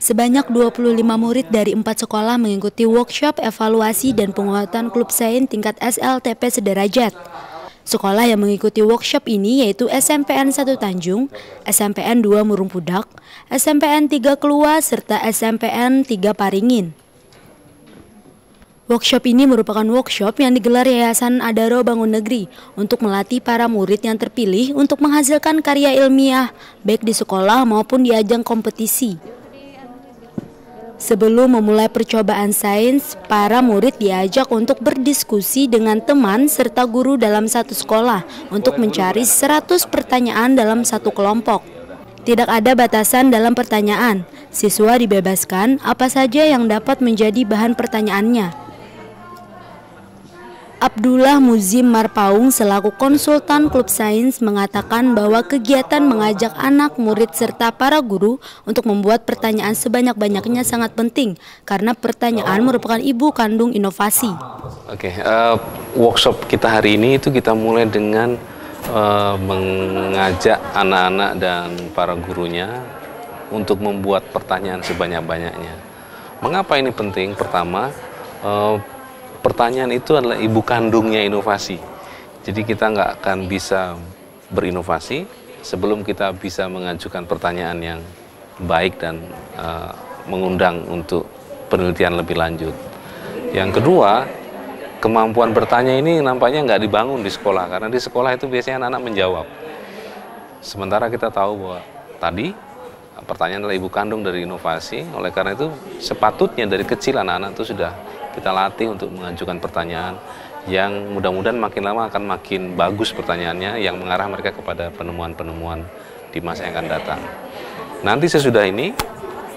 Sebanyak 25 murid dari empat sekolah mengikuti workshop evaluasi dan penguatan klub sains tingkat SLTP sederajat. Sekolah yang mengikuti workshop ini yaitu SMPN 1 Tanjung, SMPN 2 Murung Pudak, SMPN 3 Kelua, serta SMPN 3 Paringin. Workshop ini merupakan workshop yang digelar Yayasan Adaro Bangun Negeri untuk melatih para murid yang terpilih untuk menghasilkan karya ilmiah, baik di sekolah maupun di ajang kompetisi. Sebelum memulai percobaan sains, para murid diajak untuk berdiskusi dengan teman serta guru dalam satu sekolah untuk mencari 100 pertanyaan dalam satu kelompok. Tidak ada batasan dalam pertanyaan, siswa dibebaskan apa saja yang dapat menjadi bahan pertanyaannya. Abdullah Muzim Marpaung selaku konsultan klub sains mengatakan bahwa kegiatan mengajak anak, murid serta para guru untuk membuat pertanyaan sebanyak-banyaknya sangat penting karena pertanyaan merupakan ibu kandung inovasi. Oke, uh, workshop kita hari ini itu kita mulai dengan uh, mengajak anak-anak dan para gurunya untuk membuat pertanyaan sebanyak-banyaknya. Mengapa ini penting? Pertama, uh, pertanyaan itu adalah ibu kandungnya inovasi. Jadi kita nggak akan bisa berinovasi sebelum kita bisa mengajukan pertanyaan yang baik dan uh, mengundang untuk penelitian lebih lanjut. Yang kedua, kemampuan bertanya ini nampaknya nggak dibangun di sekolah karena di sekolah itu biasanya anak-anak menjawab. Sementara kita tahu bahwa tadi pertanyaan adalah ibu kandung dari inovasi, oleh karena itu sepatutnya dari kecil anak-anak itu sudah kita latih untuk mengajukan pertanyaan yang mudah-mudahan makin lama akan makin bagus pertanyaannya yang mengarah mereka kepada penemuan-penemuan di masa yang akan datang. Nanti sesudah ini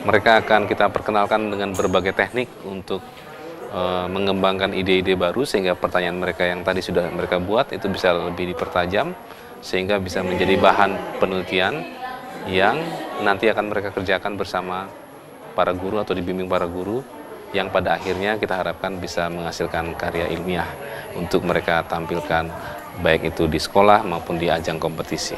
mereka akan kita perkenalkan dengan berbagai teknik untuk e, mengembangkan ide-ide baru sehingga pertanyaan mereka yang tadi sudah mereka buat itu bisa lebih dipertajam sehingga bisa menjadi bahan penelitian yang nanti akan mereka kerjakan bersama para guru atau dibimbing para guru yang pada akhirnya kita harapkan bisa menghasilkan karya ilmiah untuk mereka tampilkan baik itu di sekolah maupun di ajang kompetisi.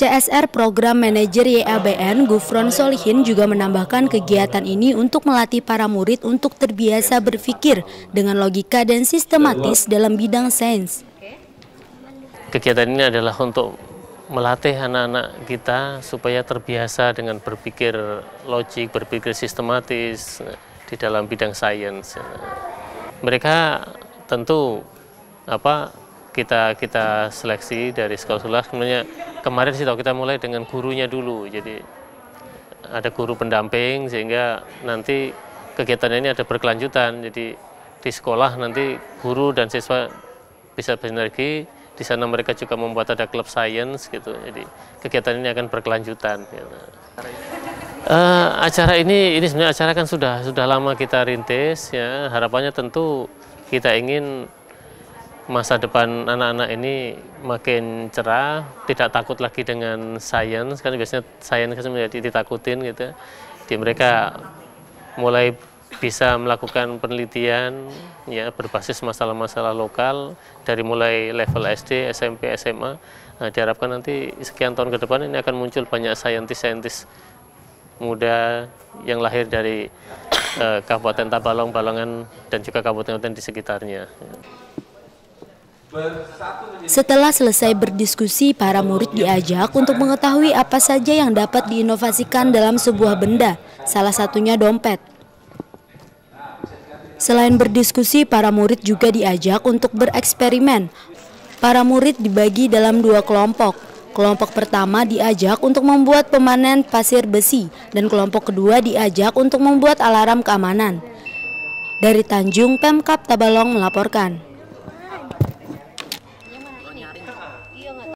CSR Program Manager YABN Gufron Solihin juga menambahkan kegiatan ini untuk melatih para murid untuk terbiasa berpikir dengan logika dan sistematis dalam bidang sains. Kegiatan ini adalah untuk melatih anak-anak kita supaya terbiasa dengan berpikir logik, berpikir sistematis di dalam bidang sains. Mereka tentu apa kita kita seleksi dari sekolah-sekolah. Sebenarnya kemarin sih kita mulai dengan gurunya dulu. Jadi ada guru pendamping sehingga nanti kegiatan ini ada berkelanjutan. Jadi di sekolah nanti guru dan siswa bisa bersinergi di sana mereka juga membuat ada klub science gitu. Jadi kegiatan ini akan berkelanjutan gitu. uh, acara ini ini sebenarnya acara kan sudah sudah lama kita rintis ya. Harapannya tentu kita ingin masa depan anak-anak ini makin cerah tidak takut lagi dengan sains kan biasanya sains kan menjadi ditakutin gitu jadi mereka mulai bisa melakukan penelitian ya berbasis masalah-masalah lokal dari mulai level SD, SMP, SMA. Nah, diharapkan nanti sekian tahun ke depan ini akan muncul banyak saintis-saintis muda yang lahir dari eh, Kabupaten Tabalong, Balongan dan juga kabupaten-kabupaten di sekitarnya. Setelah selesai berdiskusi, para murid diajak untuk mengetahui apa saja yang dapat diinovasikan dalam sebuah benda, salah satunya dompet. Selain berdiskusi, para murid juga diajak untuk bereksperimen. Para murid dibagi dalam dua kelompok. Kelompok pertama diajak untuk membuat pemanen pasir besi dan kelompok kedua diajak untuk membuat alarm keamanan. Dari Tanjung, Pemkap Tabalong melaporkan.